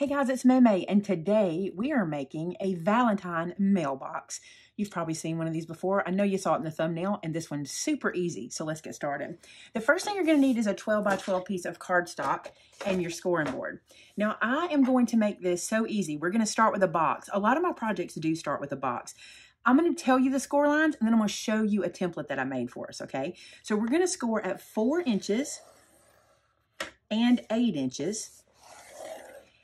Hey guys, it's Maymay, and today we are making a Valentine mailbox. You've probably seen one of these before. I know you saw it in the thumbnail, and this one's super easy, so let's get started. The first thing you're going to need is a 12 by 12 piece of cardstock and your scoring board. Now, I am going to make this so easy. We're going to start with a box. A lot of my projects do start with a box. I'm going to tell you the score lines, and then I'm going to show you a template that I made for us, okay? So we're going to score at 4 inches and 8 inches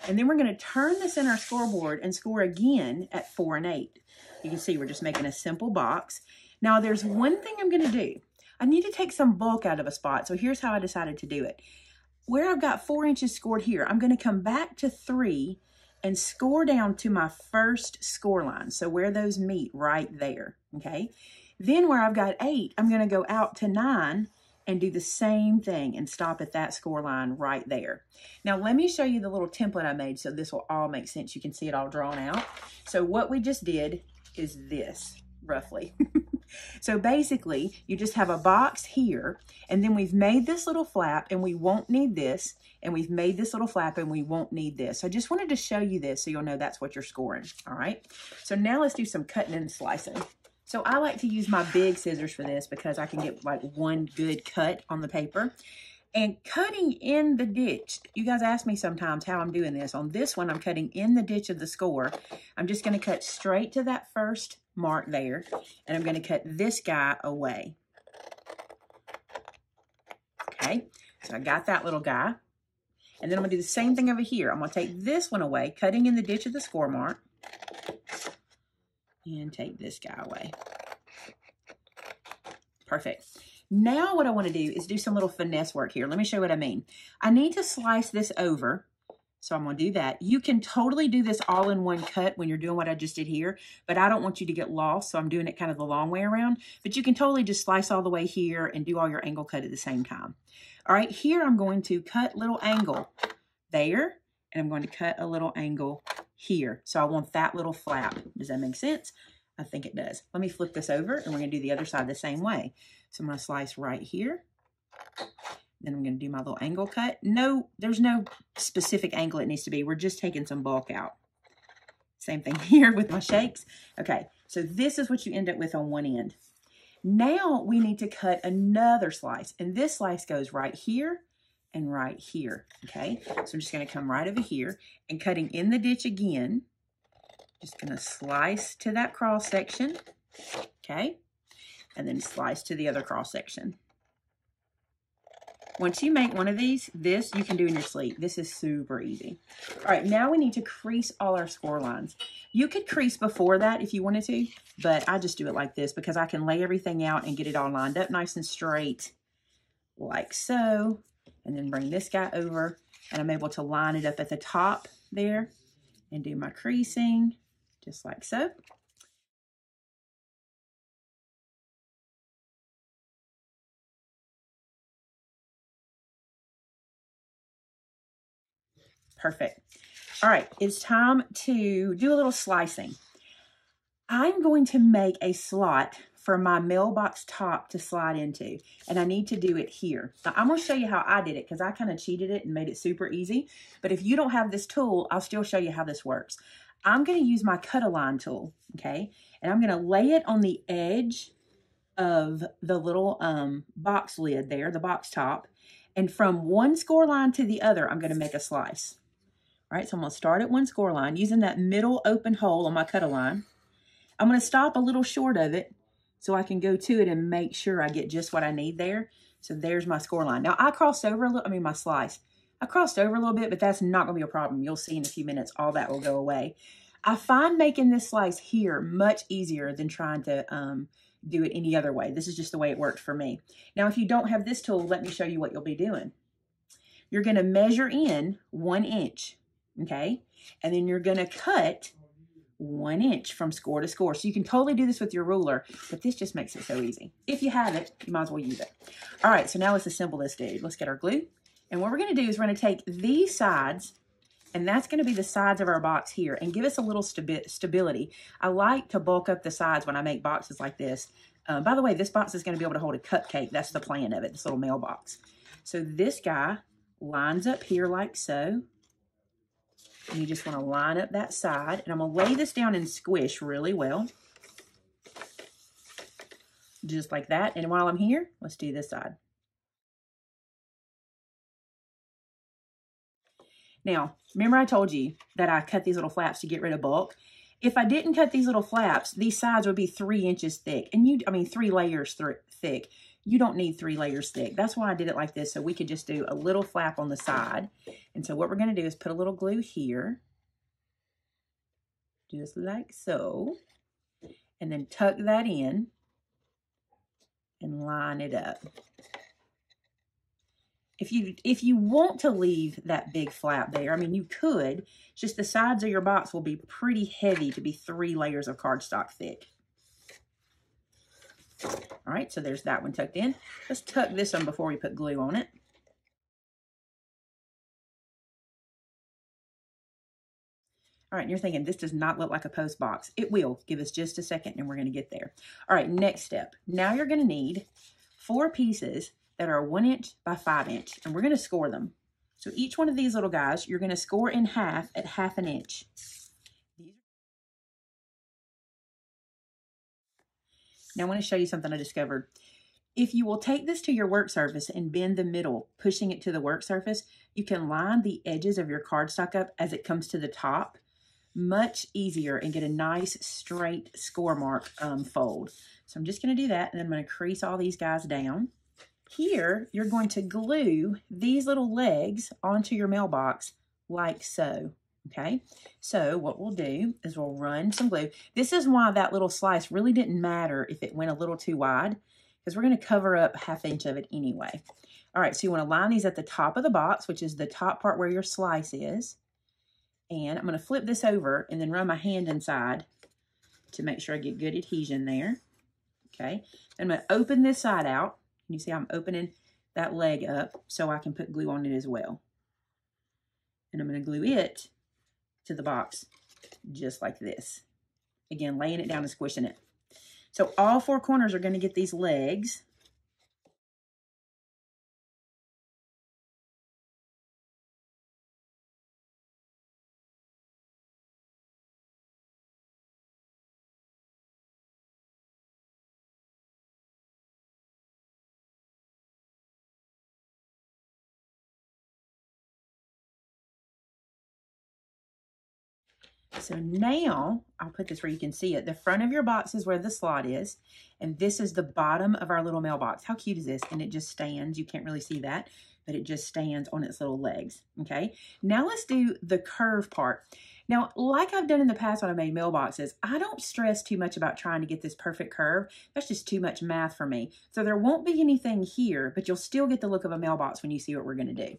and then we're going to turn this in our scoreboard and score again at 4 and 8. You can see we're just making a simple box. Now there's one thing I'm going to do. I need to take some bulk out of a spot. So here's how I decided to do it. Where I've got 4 inches scored here, I'm going to come back to 3 and score down to my first score line. So where those meet right there, okay? Then where I've got 8, I'm going to go out to 9 and do the same thing and stop at that score line right there. Now let me show you the little template I made so this will all make sense. You can see it all drawn out. So what we just did is this, roughly. so basically, you just have a box here, and then we've made this little flap, and we won't need this, and we've made this little flap, and we won't need this. So I just wanted to show you this so you'll know that's what you're scoring, all right? So now let's do some cutting and slicing. So I like to use my big scissors for this because I can get like one good cut on the paper. And cutting in the ditch, you guys ask me sometimes how I'm doing this. On this one, I'm cutting in the ditch of the score. I'm just going to cut straight to that first mark there. And I'm going to cut this guy away. Okay, so I got that little guy. And then I'm going to do the same thing over here. I'm going to take this one away, cutting in the ditch of the score mark and take this guy away. Perfect. Now what I want to do is do some little finesse work here. Let me show you what I mean. I need to slice this over. So I'm going to do that. You can totally do this all in one cut when you're doing what I just did here, but I don't want you to get lost, so I'm doing it kind of the long way around. But you can totally just slice all the way here and do all your angle cut at the same time. All right, here I'm going to cut little angle there, and I'm going to cut a little angle here. So I want that little flap. Does that make sense? I think it does. Let me flip this over and we're to do the other side the same way. So I'm to slice right here. Then I'm going to do my little angle cut. No, there's no specific angle it needs to be. We're just taking some bulk out. Same thing here with my shakes. Okay, so this is what you end up with on one end. Now we need to cut another slice. And this slice goes right here and right here, okay? So I'm just gonna come right over here and cutting in the ditch again, just gonna slice to that cross section, okay? And then slice to the other cross section. Once you make one of these, this you can do in your sleep. This is super easy. All right, now we need to crease all our score lines. You could crease before that if you wanted to, but I just do it like this because I can lay everything out and get it all lined up nice and straight like so and then bring this guy over and I'm able to line it up at the top there and do my creasing just like so. Perfect. All right, it's time to do a little slicing. I'm going to make a slot for my mailbox top to slide into. And I need to do it here. Now, I'm going to show you how I did it because I kind of cheated it and made it super easy. But if you don't have this tool, I'll still show you how this works. I'm going to use my cut-a-line tool, okay? And I'm going to lay it on the edge of the little um, box lid there, the box top. And from one score line to the other, I'm going to make a slice. All right, so I'm going to start at one score line using that middle open hole on my cut-a-line. I'm going to stop a little short of it so I can go to it and make sure I get just what I need there. So there's my score line. Now I crossed over a little, I mean my slice. I crossed over a little bit, but that's not gonna be a problem. You'll see in a few minutes, all that will go away. I find making this slice here much easier than trying to um, do it any other way. This is just the way it worked for me. Now, if you don't have this tool, let me show you what you'll be doing. You're gonna measure in one inch, okay? And then you're gonna cut one inch from score to score. So you can totally do this with your ruler, but this just makes it so easy. If you have it, you might as well use it. All right, so now let's assemble this dude. Let's get our glue. And what we're gonna do is we're gonna take these sides, and that's gonna be the sides of our box here, and give us a little stabi stability. I like to bulk up the sides when I make boxes like this. Uh, by the way, this box is gonna be able to hold a cupcake. That's the plan of it, this little mailbox. So this guy lines up here like so. And you just want to line up that side. And I'm going to lay this down and squish really well. Just like that. And while I'm here, let's do this side. Now, remember I told you that I cut these little flaps to get rid of bulk? If I didn't cut these little flaps, these sides would be three inches thick. And you, I mean, three layers th thick. You don't need three layers thick. That's why I did it like this, so we could just do a little flap on the side. And so what we're going to do is put a little glue here, just like so, and then tuck that in and line it up. If you if you want to leave that big flap there, I mean, you could. Just the sides of your box will be pretty heavy to be three layers of cardstock thick. All right, so there's that one tucked in. Let's tuck this one before we put glue on it. All right, you're thinking, this does not look like a post box. It will. Give us just a second and we're going to get there. All right, next step. Now you're going to need four pieces that are one inch by five inch, and we're going to score them. So each one of these little guys, you're going to score in half at half an inch. Now I want to show you something I discovered. If you will take this to your work surface and bend the middle, pushing it to the work surface, you can line the edges of your cardstock up as it comes to the top much easier and get a nice straight score mark um, fold. So I'm just going to do that and then I'm going to crease all these guys down. Here, you're going to glue these little legs onto your mailbox like so. Okay, so what we'll do is we'll run some glue. This is why that little slice really didn't matter if it went a little too wide, because we're going to cover up half inch of it anyway. All right, so you want to line these at the top of the box, which is the top part where your slice is. And I'm going to flip this over and then run my hand inside to make sure I get good adhesion there. Okay, I'm going to open this side out. You see I'm opening that leg up so I can put glue on it as well. And I'm going to glue it to the box just like this. Again, laying it down and squishing it. So all four corners are going to get these legs. So now I'll put this where you can see it. The front of your box is where the slot is. And this is the bottom of our little mailbox. How cute is this? And it just stands. You can't really see that, but it just stands on its little legs. Okay. Now let's do the curve part. Now, like I've done in the past when I made mailboxes, I don't stress too much about trying to get this perfect curve. That's just too much math for me. So there won't be anything here, but you'll still get the look of a mailbox when you see what we're going to do.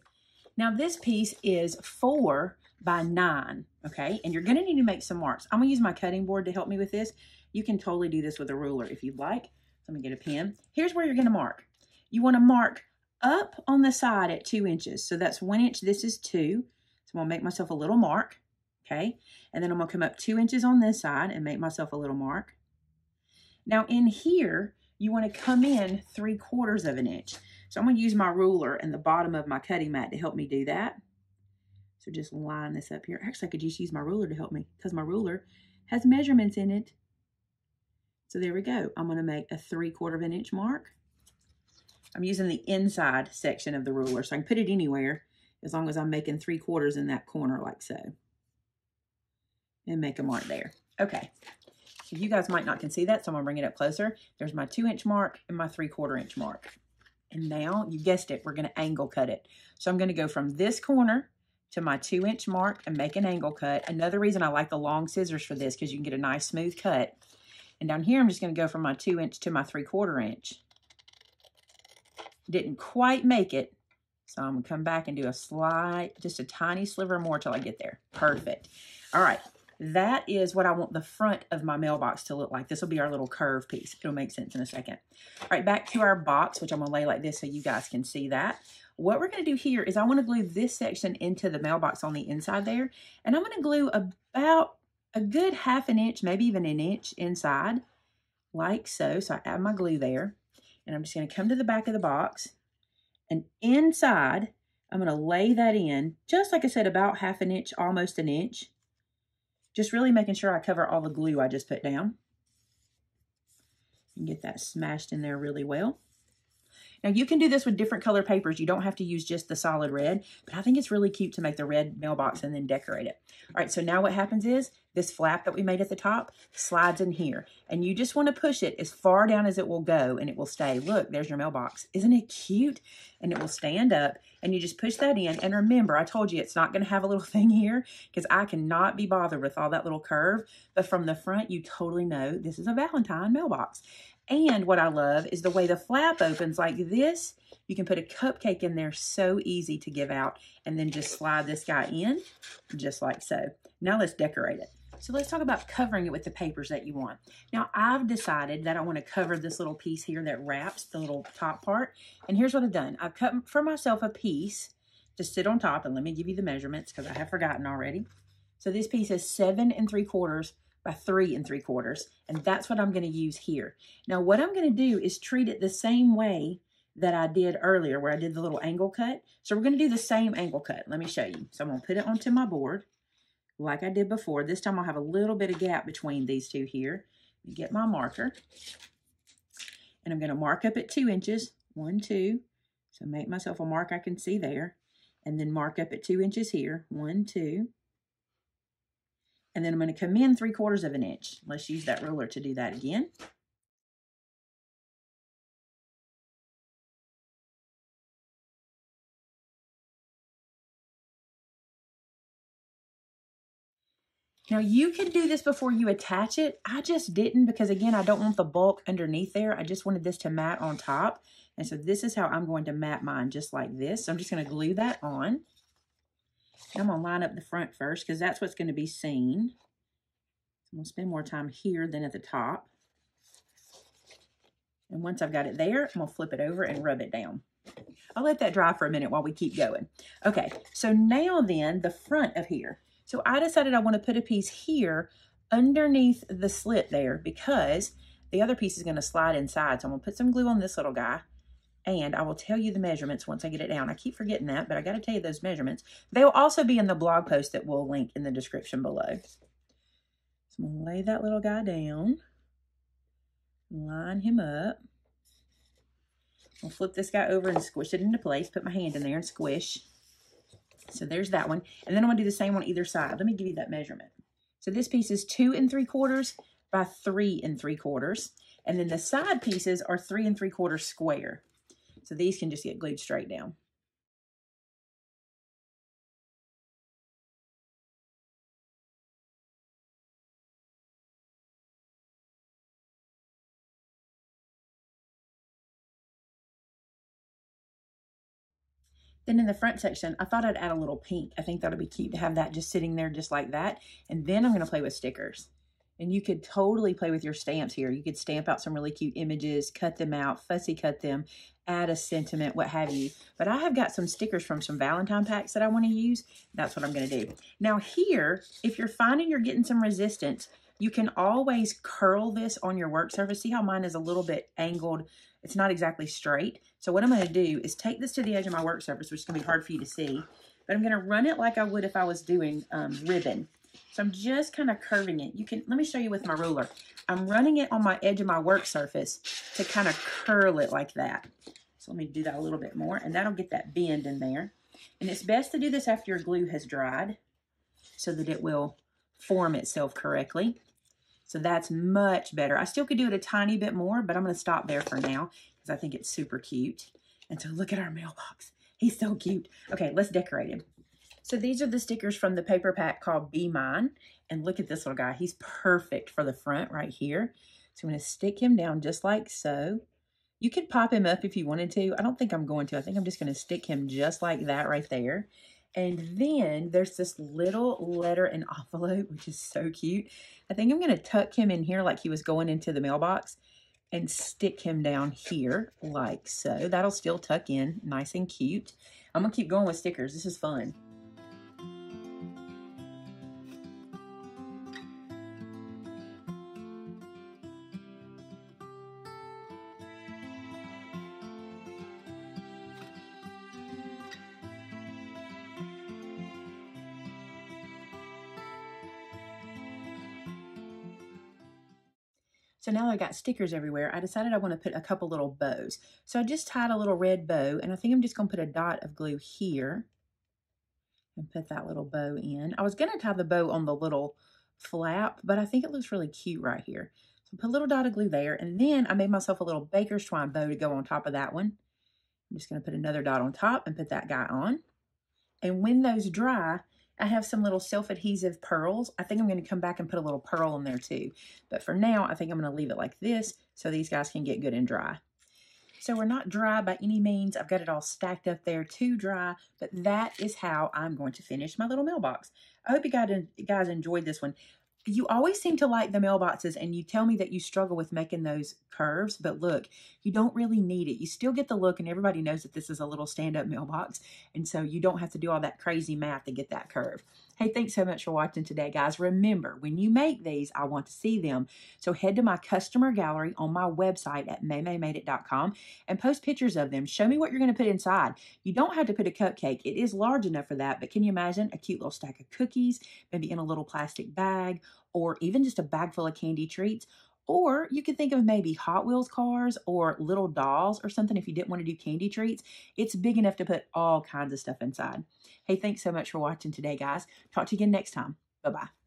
Now this piece is four by nine, okay? And you're gonna need to make some marks. I'm gonna use my cutting board to help me with this. You can totally do this with a ruler if you'd like. Let me get a pen. Here's where you're gonna mark. You wanna mark up on the side at two inches. So that's one inch, this is two. So I'm gonna make myself a little mark, okay? And then I'm gonna come up two inches on this side and make myself a little mark. Now in here, you wanna come in three quarters of an inch. So I'm gonna use my ruler and the bottom of my cutting mat to help me do that. So just line this up here. Actually, I could just use my ruler to help me because my ruler has measurements in it. So there we go. I'm going to make a three quarter of an inch mark. I'm using the inside section of the ruler, so I can put it anywhere as long as I'm making three quarters in that corner like so. And make a mark there. Okay. So you guys might not can see that, so I'm going to bring it up closer. There's my two inch mark and my three quarter inch mark. And now, you guessed it, we're going to angle cut it. So I'm going to go from this corner to my two inch mark and make an angle cut. Another reason I like the long scissors for this because you can get a nice smooth cut. And down here, I'm just going to go from my two inch to my three quarter inch. Didn't quite make it. So I'm going to come back and do a slight, just a tiny sliver more till I get there. Perfect. All right. That is what I want the front of my mailbox to look like. This will be our little curve piece. It'll make sense in a second. All right, back to our box, which I'm to lay like this so you guys can see that. What we're going to do here is I want to glue this section into the mailbox on the inside there. And I'm going to glue about a good half an inch, maybe even an inch inside, like so. So I add my glue there. And I'm just going to come to the back of the box. And inside, I'm going to lay that in, just like I said, about half an inch, almost an inch. Just really making sure I cover all the glue I just put down. And get that smashed in there really well. Now you can do this with different color papers. You don't have to use just the solid red, but I think it's really cute to make the red mailbox and then decorate it. All right, so now what happens is this flap that we made at the top slides in here and you just want to push it as far down as it will go and it will stay. Look, there's your mailbox. Isn't it cute? And it will stand up and you just push that in. And remember, I told you it's not going to have a little thing here because I cannot be bothered with all that little curve. But from the front, you totally know this is a Valentine mailbox. And what I love is the way the flap opens like this. You can put a cupcake in there so easy to give out and then just slide this guy in just like so. Now let's decorate it. So let's talk about covering it with the papers that you want. Now I've decided that I want to cover this little piece here that wraps the little top part. And here's what I've done. I've cut for myself a piece to sit on top and let me give you the measurements because I have forgotten already. So this piece is seven and three quarters by three and three quarters. And that's what I'm going to use here. Now, what I'm going to do is treat it the same way that I did earlier where I did the little angle cut. So we're going to do the same angle cut. Let me show you. So I'm going to put it onto my board like I did before. This time I'll have a little bit of gap between these two here. Get my marker. And I'm going to mark up at two inches. One, two. So make myself a mark I can see there. And then mark up at two inches here. One, two. And then I'm going to come in three quarters of an inch. Let's use that ruler to do that again. Now you can do this before you attach it. I just didn't because again, I don't want the bulk underneath there. I just wanted this to mat on top. And so this is how I'm going to mat mine just like this. So I'm just going to glue that on. I'm going to line up the front first because that's what's going to be seen. I'm going to spend more time here than at the top. And once I've got it there, I'm going to flip it over and rub it down. I'll let that dry for a minute while we keep going. Okay, so now then, the front of here. So I decided I want to put a piece here underneath the slit there because the other piece is going to slide inside. So I'm going to put some glue on this little guy and I will tell you the measurements once I get it down. I keep forgetting that, but I got to tell you those measurements. They'll also be in the blog post that we'll link in the description below. So I'm going to lay that little guy down, line him up. I'll flip this guy over and squish it into place, put my hand in there and squish. So there's that one. And then I'm going to do the same on either side. Let me give you that measurement. So this piece is two and three quarters by three and three quarters. And then the side pieces are three and three quarters square. So these can just get glued straight down. Then in the front section, I thought I'd add a little pink. I think that'll be cute to have that just sitting there just like that. And then I'm going to play with stickers. And you could totally play with your stamps here. You could stamp out some really cute images, cut them out, fussy cut them, add a sentiment, what have you. But I have got some stickers from some Valentine packs that I want to use. That's what I'm going to do. Now here, if you're finding you're getting some resistance, you can always curl this on your work surface. See how mine is a little bit angled. It's not exactly straight. So what I'm going to do is take this to the edge of my work surface, which is going to be hard for you to see. But I'm going to run it like I would if I was doing um, ribbon. So I'm just kind of curving it. You can, let me show you with my ruler. I'm running it on my edge of my work surface to kind of curl it like that. So let me do that a little bit more and that'll get that bend in there. And it's best to do this after your glue has dried so that it will form itself correctly. So that's much better. I still could do it a tiny bit more, but I'm going to stop there for now because I think it's super cute. And so look at our mailbox. He's so cute. Okay, let's decorate him. So these are the stickers from the paper pack called Be Mine. And look at this little guy. He's perfect for the front right here. So I'm going to stick him down just like so. You could pop him up if you wanted to. I don't think I'm going to. I think I'm just going to stick him just like that right there. And then there's this little letter and envelope, which is so cute. I think I'm going to tuck him in here like he was going into the mailbox and stick him down here like so. That'll still tuck in nice and cute. I'm going to keep going with stickers. This is fun. So now I got stickers everywhere, I decided I want to put a couple little bows. So I just tied a little red bow, and I think I'm just going to put a dot of glue here and put that little bow in. I was going to tie the bow on the little flap, but I think it looks really cute right here. So put a little dot of glue there, and then I made myself a little baker's twine bow to go on top of that one. I'm just going to put another dot on top and put that guy on. And when those dry, I have some little self-adhesive pearls. I think I'm going to come back and put a little pearl in there too. But for now, I think I'm going to leave it like this so these guys can get good and dry. So we're not dry by any means. I've got it all stacked up there too dry, but that is how I'm going to finish my little mailbox. I hope you guys enjoyed this one you always seem to like the mailboxes and you tell me that you struggle with making those curves, but look, you don't really need it. You still get the look and everybody knows that this is a little stand-up mailbox. And so you don't have to do all that crazy math to get that curve. Hey, thanks so much for watching today, guys. Remember, when you make these, I want to see them. So head to my customer gallery on my website at maymaymadeit.com and post pictures of them. Show me what you're going to put inside. You don't have to put a cupcake. It is large enough for that, but can you imagine a cute little stack of cookies, maybe in a little plastic bag, or even just a bag full of candy treats. Or you could think of maybe Hot Wheels cars or little dolls or something if you didn't want to do candy treats. It's big enough to put all kinds of stuff inside. Hey, thanks so much for watching today, guys. Talk to you again next time. Bye-bye.